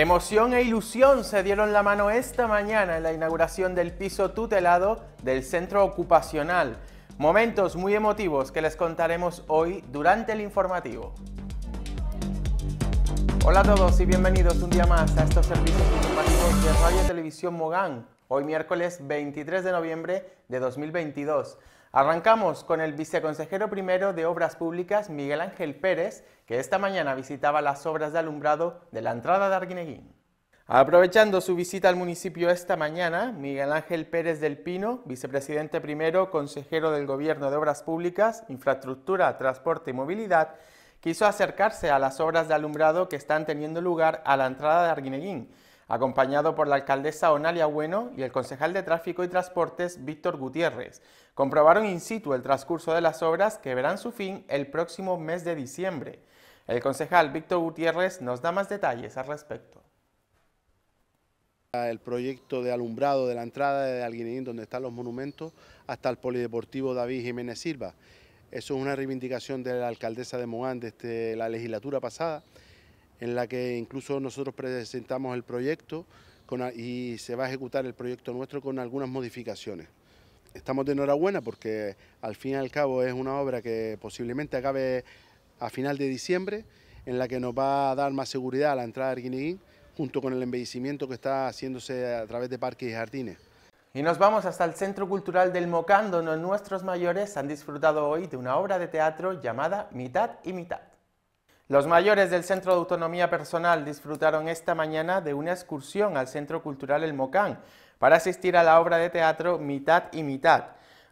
Emoción e ilusión se dieron la mano esta mañana en la inauguración del piso tutelado del centro ocupacional. Momentos muy emotivos que les contaremos hoy durante el informativo. Hola a todos y bienvenidos un día más a estos servicios informativos de Radio Televisión Mogán, hoy miércoles 23 de noviembre de 2022. Arrancamos con el viceconsejero primero de Obras Públicas, Miguel Ángel Pérez, que esta mañana visitaba las obras de alumbrado de la entrada de Arguineguín. Aprovechando su visita al municipio esta mañana, Miguel Ángel Pérez del Pino, vicepresidente primero, consejero del Gobierno de Obras Públicas, Infraestructura, Transporte y Movilidad, quiso acercarse a las obras de alumbrado que están teniendo lugar a la entrada de Arguineguín, acompañado por la alcaldesa Onalia Bueno y el concejal de Tráfico y Transportes Víctor Gutiérrez. Comprobaron in situ el transcurso de las obras que verán su fin el próximo mes de diciembre. El concejal Víctor Gutiérrez nos da más detalles al respecto. El proyecto de alumbrado de la entrada de Alguineín, donde están los monumentos, hasta el Polideportivo David Jiménez Silva. Eso es una reivindicación de la alcaldesa de Mogán desde la legislatura pasada en la que incluso nosotros presentamos el proyecto y se va a ejecutar el proyecto nuestro con algunas modificaciones. Estamos de enhorabuena porque al fin y al cabo es una obra que posiblemente acabe a final de diciembre, en la que nos va a dar más seguridad a la entrada de Arguineguín, junto con el embellecimiento que está haciéndose a través de parques y jardines. Y nos vamos hasta el Centro Cultural del Mocán, donde nuestros mayores han disfrutado hoy de una obra de teatro llamada Mitad y Mitad. Los mayores del Centro de Autonomía Personal disfrutaron esta mañana de una excursión al Centro Cultural El Mocán para asistir a la obra de teatro Mitad y Mitad.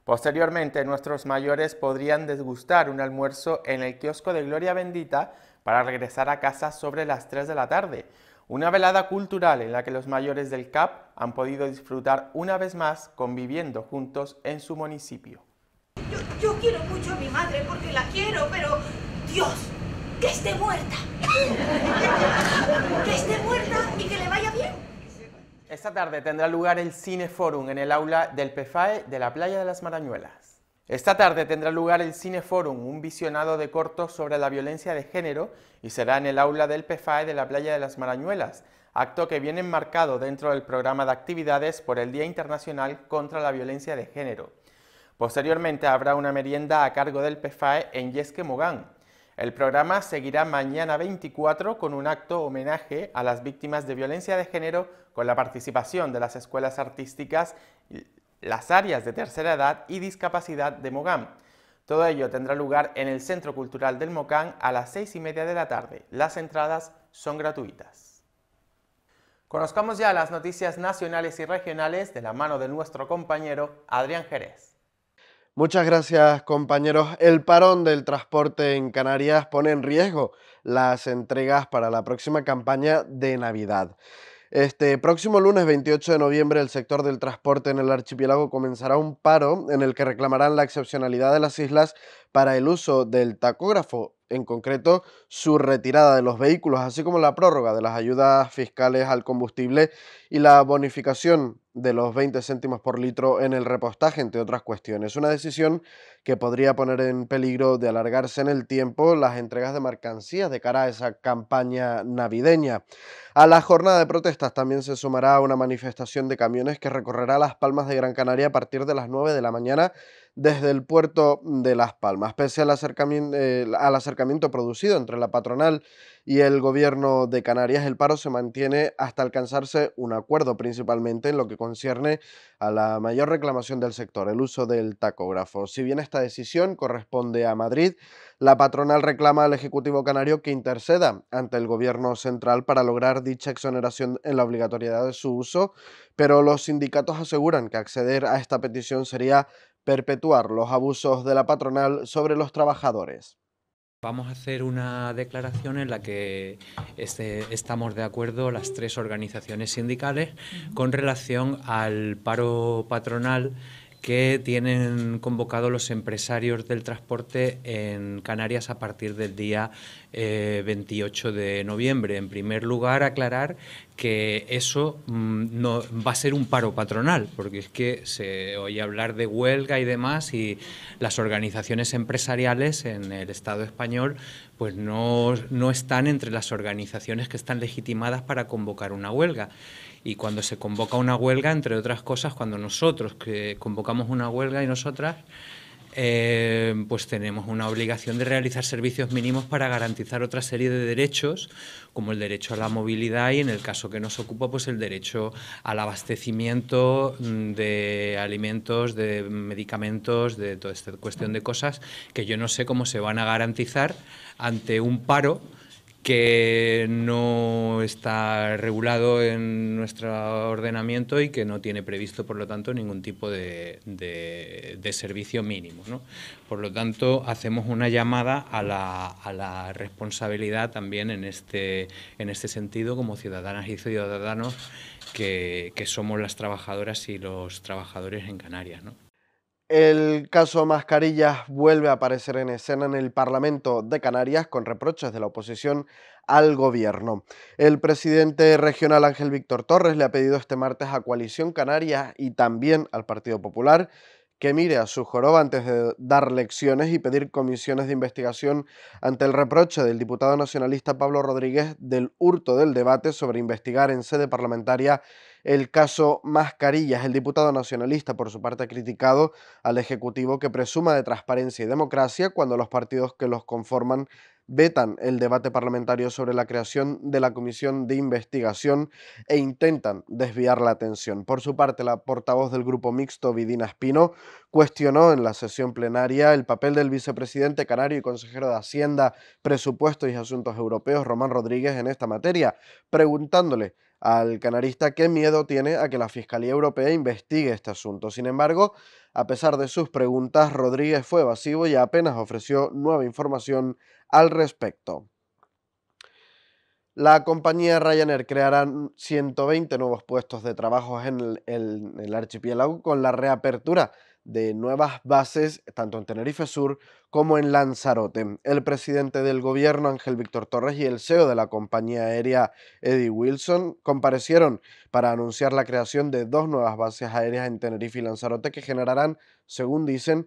Posteriormente, nuestros mayores podrían desgustar un almuerzo en el kiosco de Gloria Bendita para regresar a casa sobre las 3 de la tarde. Una velada cultural en la que los mayores del CAP han podido disfrutar una vez más conviviendo juntos en su municipio. Yo quiero mucho a mi madre porque la quiero, pero Dios, que esté muerta. Que esté muerta y que le vaya bien. Esta tarde tendrá lugar el Cineforum en el aula del PFAE de la Playa de las Marañuelas. Esta tarde tendrá lugar el Cineforum, un visionado de cortos sobre la violencia de género y será en el aula del PFAE de la Playa de las Marañuelas, acto que viene enmarcado dentro del programa de actividades por el Día Internacional contra la Violencia de Género. Posteriormente habrá una merienda a cargo del PFAE en Yesque Mogán, el programa seguirá mañana 24 con un acto homenaje a las víctimas de violencia de género con la participación de las escuelas artísticas, las áreas de tercera edad y discapacidad de Mogán. Todo ello tendrá lugar en el Centro Cultural del Mocán a las seis y media de la tarde. Las entradas son gratuitas. Conozcamos ya las noticias nacionales y regionales de la mano de nuestro compañero Adrián Jerez. Muchas gracias compañeros. El parón del transporte en Canarias pone en riesgo las entregas para la próxima campaña de Navidad. Este próximo lunes 28 de noviembre el sector del transporte en el archipiélago comenzará un paro en el que reclamarán la excepcionalidad de las islas para el uso del tacógrafo en concreto su retirada de los vehículos, así como la prórroga de las ayudas fiscales al combustible y la bonificación de los 20 céntimos por litro en el repostaje, entre otras cuestiones. Una decisión que podría poner en peligro de alargarse en el tiempo las entregas de mercancías de cara a esa campaña navideña. A la jornada de protestas también se sumará una manifestación de camiones que recorrerá las Palmas de Gran Canaria a partir de las 9 de la mañana desde el puerto de Las Palmas. Pese al acercamiento, eh, al acercamiento producido entre la patronal y el gobierno de Canarias, el paro se mantiene hasta alcanzarse un acuerdo, principalmente en lo que concierne a la mayor reclamación del sector, el uso del tacógrafo. Si bien esta decisión corresponde a Madrid, la patronal reclama al Ejecutivo Canario que interceda ante el Gobierno central para lograr dicha exoneración en la obligatoriedad de su uso, pero los sindicatos aseguran que acceder a esta petición sería perpetuar los abusos de la patronal sobre los trabajadores. Vamos a hacer una declaración en la que este, estamos de acuerdo las tres organizaciones sindicales con relación al paro patronal que tienen convocado los empresarios del transporte en Canarias a partir del día 28 eh, de noviembre. En primer lugar, aclarar que eso mm, no va a ser un paro patronal, porque es que se oye hablar de huelga y demás y las organizaciones empresariales en el Estado español pues no, no están entre las organizaciones que están legitimadas para convocar una huelga. Y cuando se convoca una huelga, entre otras cosas, cuando nosotros que convocamos una huelga y nosotras, eh, pues tenemos una obligación de realizar servicios mínimos para garantizar otra serie de derechos, como el derecho a la movilidad y en el caso que nos ocupa, pues el derecho al abastecimiento mm, de alimentos, de medicamentos, de toda esta cuestión de cosas que yo no sé cómo se van a garantizar ante un paro que no está regulado en nuestro ordenamiento y que no tiene previsto, por lo tanto, ningún tipo de, servicio mínimo. Por lo tanto, hacemos una llamada a la, responsabilidad también en este, en este sentido como ciudadanas y ciudadanos que, somos las trabajadoras y los trabajadores en Canarias. El caso Mascarillas vuelve a aparecer en escena en el Parlamento de Canarias con reproches de la oposición al gobierno. El presidente regional Ángel Víctor Torres le ha pedido este martes a Coalición Canaria y también al Partido Popular que mire a su joroba antes de dar lecciones y pedir comisiones de investigación ante el reproche del diputado nacionalista Pablo Rodríguez del hurto del debate sobre investigar en sede parlamentaria el caso Mascarillas. El diputado nacionalista, por su parte, ha criticado al Ejecutivo que presuma de transparencia y democracia cuando los partidos que los conforman vetan el debate parlamentario sobre la creación de la comisión de investigación e intentan desviar la atención. Por su parte, la portavoz del grupo mixto, Vidina Espino, cuestionó en la sesión plenaria el papel del vicepresidente canario y consejero de Hacienda, Presupuestos y Asuntos Europeos, Román Rodríguez, en esta materia, preguntándole al canarista qué miedo tiene a que la Fiscalía Europea investigue este asunto. Sin embargo, a pesar de sus preguntas, Rodríguez fue evasivo y apenas ofreció nueva información al respecto. La compañía Ryanair creará 120 nuevos puestos de trabajo en el, archipiélago con la reapertura de nuevas bases tanto en Tenerife Sur como en Lanzarote. El presidente del gobierno, Ángel Víctor Torres, y el CEO de la compañía aérea, Eddie Wilson, comparecieron para anunciar la creación de dos nuevas bases aéreas en Tenerife y Lanzarote que generarán, según dicen,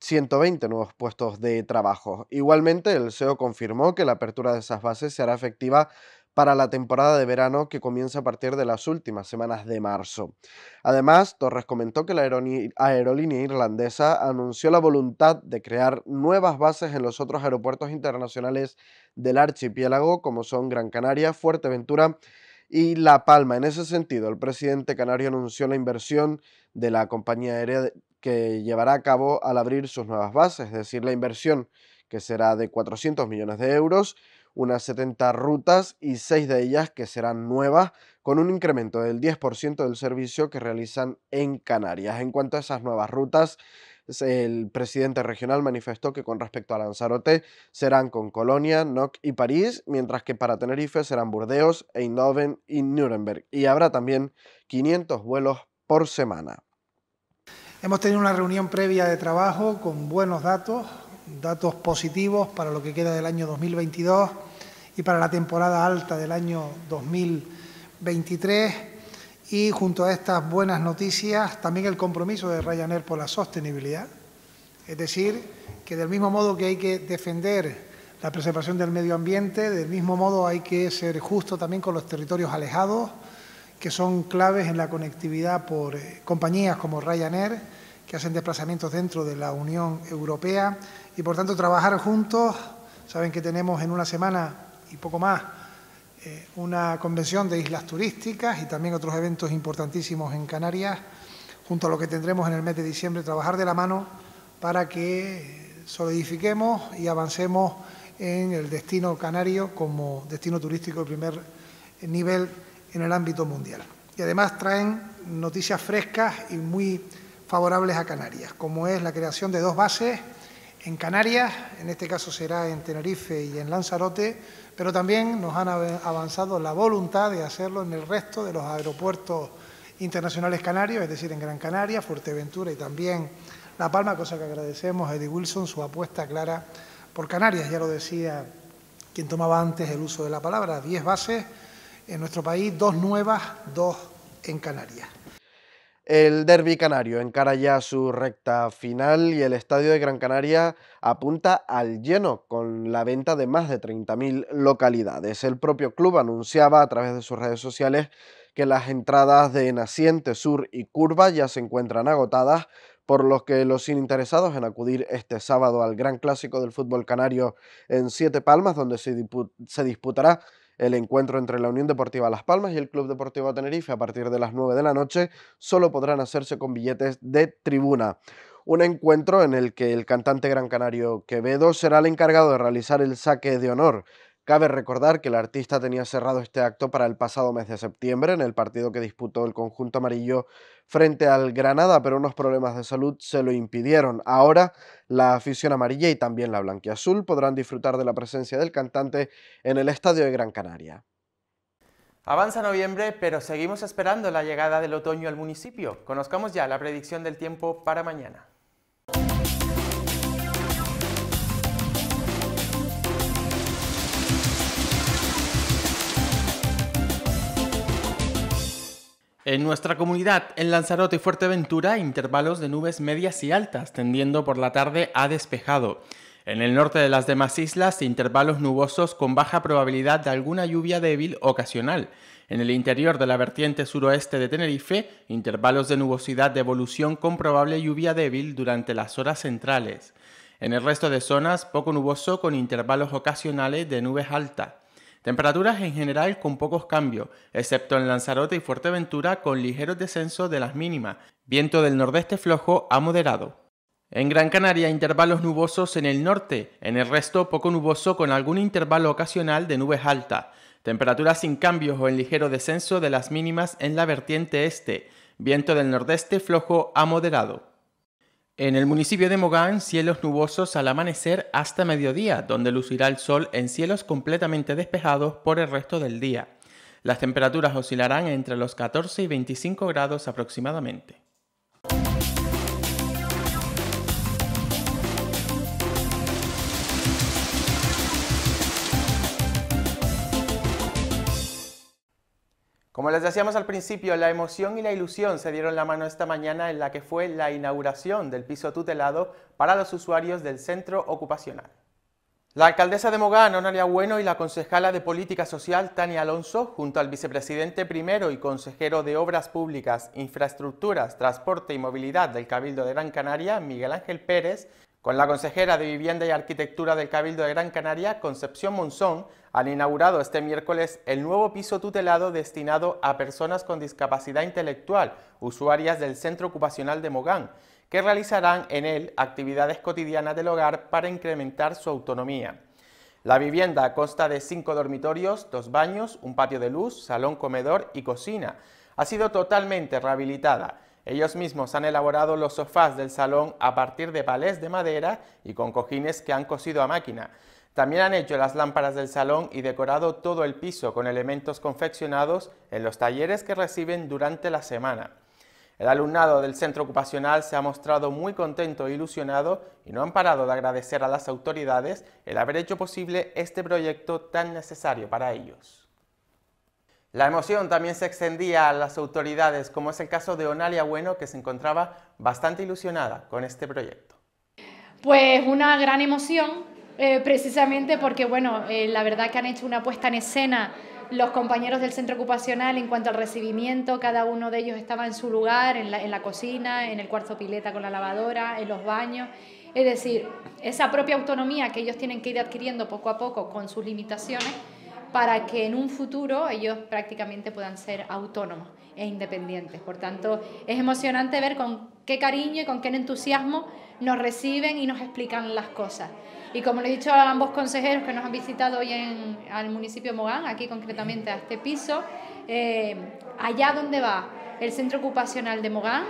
120 nuevos puestos de trabajo. Igualmente, el CEO confirmó que la apertura de esas bases será efectiva para la temporada de verano que comienza a partir de las últimas semanas de marzo. Además, Torres comentó que la aerolínea irlandesa anunció la voluntad de crear nuevas bases en los otros aeropuertos internacionales del archipiélago, como son Gran Canaria, Fuerteventura y La Palma. En ese sentido, el presidente canario anunció la inversión de la compañía aérea que llevará a cabo al abrir sus nuevas bases, es decir, la inversión que será de 400 millones de euros unas 70 rutas y 6 de ellas que serán nuevas, con un incremento del 10% del servicio que realizan en Canarias. En cuanto a esas nuevas rutas, el presidente regional manifestó que con respecto a Lanzarote serán con Colonia, Noc y París, mientras que para Tenerife serán Burdeos, Eindhoven y Nuremberg. Y habrá también 500 vuelos por semana. Hemos tenido una reunión previa de trabajo con buenos datos, datos positivos para lo que queda del año 2022 y para la temporada alta del año 2023 y junto a estas buenas noticias también el compromiso de Ryanair por la sostenibilidad. Es decir, que del mismo modo que hay que defender la preservación del medio ambiente, del mismo modo hay que ser justo también con los territorios alejados, que son claves en la conectividad por eh, compañías como Ryanair, que hacen desplazamientos dentro de la Unión Europea y por tanto trabajar juntos. Saben que tenemos en una semana y poco más, eh, una convención de islas turísticas y también otros eventos importantísimos en Canarias, junto a lo que tendremos en el mes de diciembre, trabajar de la mano para que solidifiquemos y avancemos en el destino canario como destino turístico de primer nivel en el ámbito mundial. Y además traen noticias frescas y muy favorables a Canarias, como es la creación de dos bases en Canarias, en este caso será en Tenerife y en Lanzarote, pero también nos han avanzado la voluntad de hacerlo en el resto de los aeropuertos internacionales canarios, es decir, en Gran Canaria, Fuerteventura y también La Palma, cosa que agradecemos a Eddie Wilson, su apuesta clara por Canarias. Ya lo decía quien tomaba antes el uso de la palabra, 10 bases en nuestro país, dos nuevas, dos en Canarias. El derby canario encara ya su recta final y el estadio de Gran Canaria apunta al lleno con la venta de más de 30.000 localidades. El propio club anunciaba a través de sus redes sociales que las entradas de Naciente, Sur y Curva ya se encuentran agotadas, por lo que los interesados en acudir este sábado al gran clásico del fútbol canario en Siete Palmas, donde se, se disputará el encuentro entre la Unión Deportiva Las Palmas y el Club Deportivo Tenerife a partir de las 9 de la noche solo podrán hacerse con billetes de tribuna. Un encuentro en el que el cantante gran canario Quevedo será el encargado de realizar el saque de honor Cabe recordar que el artista tenía cerrado este acto para el pasado mes de septiembre en el partido que disputó el conjunto amarillo frente al Granada, pero unos problemas de salud se lo impidieron. Ahora la afición amarilla y también la blanquiazul podrán disfrutar de la presencia del cantante en el estadio de Gran Canaria. Avanza noviembre, pero seguimos esperando la llegada del otoño al municipio. Conozcamos ya la predicción del tiempo para mañana. En nuestra comunidad, en Lanzarote y Fuerteventura, intervalos de nubes medias y altas, tendiendo por la tarde a despejado. En el norte de las demás islas, intervalos nubosos con baja probabilidad de alguna lluvia débil ocasional. En el interior de la vertiente suroeste de Tenerife, intervalos de nubosidad de evolución con probable lluvia débil durante las horas centrales. En el resto de zonas, poco nuboso con intervalos ocasionales de nubes altas. Temperaturas en general con pocos cambios, excepto en Lanzarote y Fuerteventura con ligeros descensos de las mínimas, viento del nordeste flojo a moderado. En Gran Canaria intervalos nubosos en el norte, en el resto poco nuboso con algún intervalo ocasional de nubes altas, temperaturas sin cambios o en ligero descenso de las mínimas en la vertiente este, viento del nordeste flojo a moderado. En el municipio de Mogán, cielos nubosos al amanecer hasta mediodía, donde lucirá el sol en cielos completamente despejados por el resto del día. Las temperaturas oscilarán entre los 14 y 25 grados aproximadamente. Como les decíamos al principio, la emoción y la ilusión se dieron la mano esta mañana en la que fue la inauguración del piso tutelado para los usuarios del centro ocupacional. La alcaldesa de Mogán, Honoria Bueno, y la concejala de Política Social, Tania Alonso, junto al vicepresidente primero y consejero de Obras Públicas, Infraestructuras, Transporte y Movilidad del Cabildo de Gran Canaria, Miguel Ángel Pérez, con la consejera de Vivienda y Arquitectura del Cabildo de Gran Canaria, Concepción Monzón, han inaugurado este miércoles el nuevo piso tutelado destinado a personas con discapacidad intelectual, usuarias del Centro Ocupacional de Mogán, que realizarán en él actividades cotidianas del hogar para incrementar su autonomía. La vivienda consta de cinco dormitorios, dos baños, un patio de luz, salón comedor y cocina. Ha sido totalmente rehabilitada ellos mismos han elaborado los sofás del salón a partir de palés de madera y con cojines que han cosido a máquina. También han hecho las lámparas del salón y decorado todo el piso con elementos confeccionados en los talleres que reciben durante la semana. El alumnado del centro ocupacional se ha mostrado muy contento e ilusionado y no han parado de agradecer a las autoridades el haber hecho posible este proyecto tan necesario para ellos. La emoción también se extendía a las autoridades, como es el caso de Onalia Bueno, que se encontraba bastante ilusionada con este proyecto. Pues una gran emoción, eh, precisamente porque, bueno, eh, la verdad que han hecho una puesta en escena los compañeros del centro ocupacional en cuanto al recibimiento, cada uno de ellos estaba en su lugar, en la, en la cocina, en el cuarto pileta con la lavadora, en los baños. Es decir, esa propia autonomía que ellos tienen que ir adquiriendo poco a poco con sus limitaciones para que en un futuro ellos prácticamente puedan ser autónomos e independientes. Por tanto, es emocionante ver con qué cariño y con qué entusiasmo nos reciben y nos explican las cosas. Y como le he dicho a ambos consejeros que nos han visitado hoy en, al municipio de Mogán, aquí concretamente a este piso, eh, allá donde va el centro ocupacional de Mogán,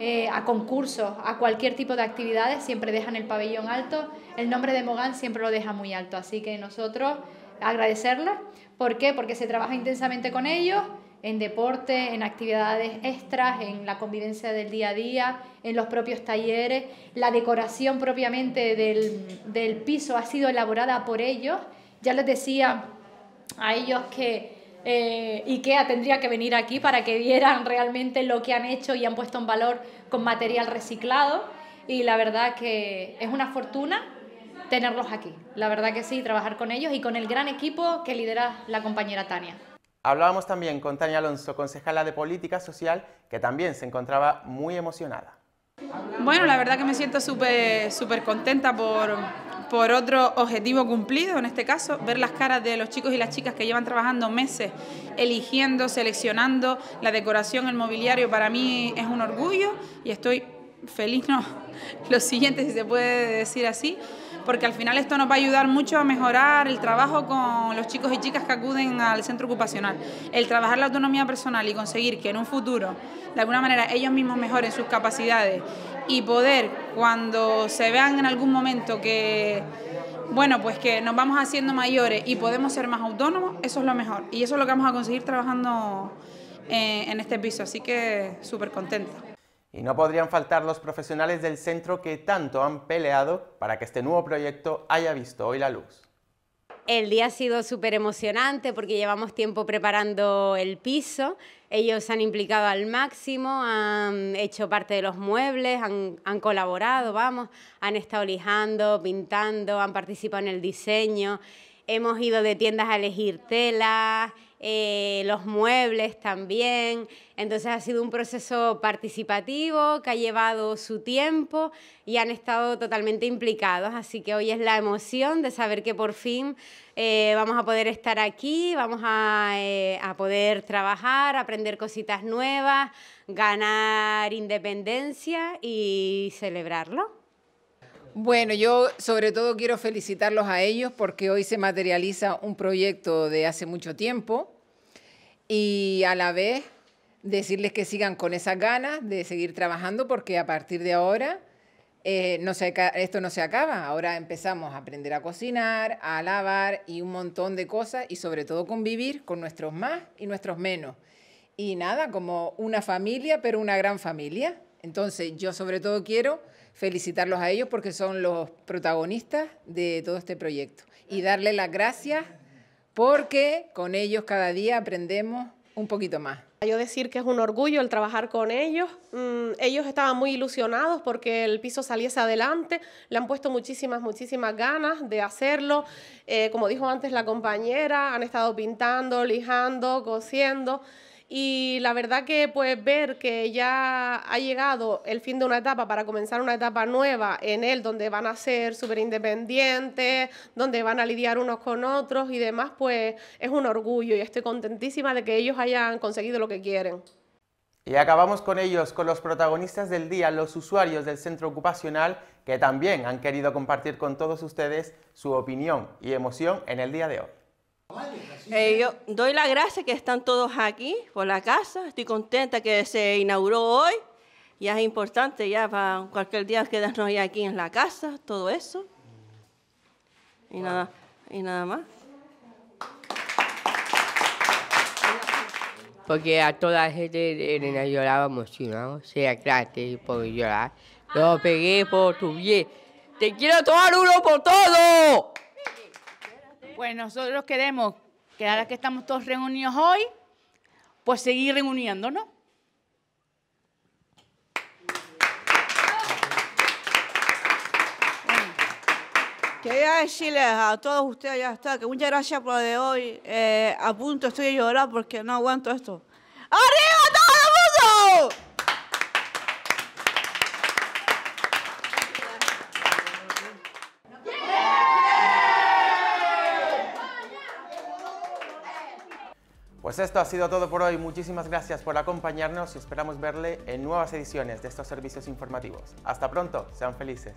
eh, a concursos, a cualquier tipo de actividades, siempre dejan el pabellón alto. El nombre de Mogán siempre lo deja muy alto. Así que nosotros agradecerles. ¿Por qué? Porque se trabaja intensamente con ellos, en deporte, en actividades extras, en la convivencia del día a día, en los propios talleres. La decoración propiamente del, piso ha sido elaborada por ellos. Ya les decía a ellos que eh, IKEA tendría que venir aquí para que vieran realmente lo que han hecho y han puesto en valor con material reciclado. Y la verdad que es una fortuna tenerlos aquí. La verdad que sí, trabajar con ellos y con el gran equipo que lidera la compañera Tania. Hablábamos también con Tania Alonso, concejala de Política Social, que también se encontraba muy emocionada. Bueno, la verdad que me siento súper súper contenta por, por otro objetivo cumplido, en este caso, ver las caras de los chicos y las chicas que llevan trabajando meses, eligiendo, seleccionando la decoración, el mobiliario, para mí es un orgullo y estoy feliz, no, lo siguiente si se puede decir así, porque al final esto nos va a ayudar mucho a mejorar el trabajo con los chicos y chicas que acuden al centro ocupacional. El trabajar la autonomía personal y conseguir que en un futuro, de alguna manera, ellos mismos mejoren sus capacidades y poder, cuando se vean en algún momento que, bueno, pues que nos vamos haciendo mayores y podemos ser más autónomos, eso es lo mejor. Y eso es lo que vamos a conseguir trabajando eh, en este piso. Así que súper contenta. Y no podrían faltar los profesionales del centro que tanto han peleado para que este nuevo proyecto haya visto hoy la luz. El día ha sido súper emocionante porque llevamos tiempo preparando el piso. Ellos se han implicado al máximo, han hecho parte de los muebles, han, colaborado, vamos, han estado lijando, pintando, han participado en el diseño. Hemos ido de tiendas a elegir telas, eh, los muebles también. Entonces ha sido un proceso participativo que ha llevado su tiempo y han estado totalmente implicados. Así que hoy es la emoción de saber que por fin eh, vamos a poder estar aquí, vamos a, eh, a poder trabajar, aprender cositas nuevas, ganar independencia y celebrarlo. Bueno, yo sobre todo quiero felicitarlos a ellos porque hoy se materializa un proyecto de hace mucho tiempo y a la vez decirles que sigan con esas ganas de seguir trabajando porque a partir de ahora eh, esto no se acaba. Ahora empezamos a aprender a cocinar, a lavar y un montón de cosas y sobre todo convivir con nuestros más y nuestros menos. Y nada, como una familia, pero una gran familia. Entonces yo sobre todo quiero felicitarlos a ellos porque son los protagonistas de todo este proyecto y darles las gracias porque con ellos cada día aprendemos un poquito más. Yo decir que es un orgullo el trabajar con ellos. Mm, ellos estaban muy ilusionados porque el piso saliese adelante. Le han puesto muchísimas, muchísimas ganas de hacerlo. Eh, como dijo antes la compañera, han estado pintando, lijando, cosiendo. Y la verdad que pues ver que ya ha llegado el fin de una etapa para comenzar una etapa nueva en él, donde van a ser súper independientes, donde van a lidiar unos con otros y demás, pues es un orgullo y estoy contentísima de que ellos hayan conseguido lo que quieren. Y acabamos con ellos, con los protagonistas del día, los usuarios del centro ocupacional, que también han querido compartir con todos ustedes su opinión y emoción en el día de hoy. Eh, yo doy la gracia que están todos aquí por la casa. Estoy contenta que se inauguró hoy. Ya es importante ya para cualquier día quedarnos ya aquí en la casa, todo eso. Y nada, y nada más. Porque a toda la gente le lloraba emocionado, sea gratis por llorar. Lo pegué por tu bien. Te quiero tomar uno por todo. Pues nosotros queremos que ahora que estamos todos reunidos hoy, pues seguir reuniéndonos. Quería decirles a todos ustedes, ya está, que muchas gracias por lo de hoy. Eh, a punto estoy de llorar porque no aguanto esto. ¡Arriba todo el mundo! Pues esto ha sido todo por hoy. Muchísimas gracias por acompañarnos y esperamos verle en nuevas ediciones de estos servicios informativos. Hasta pronto, sean felices.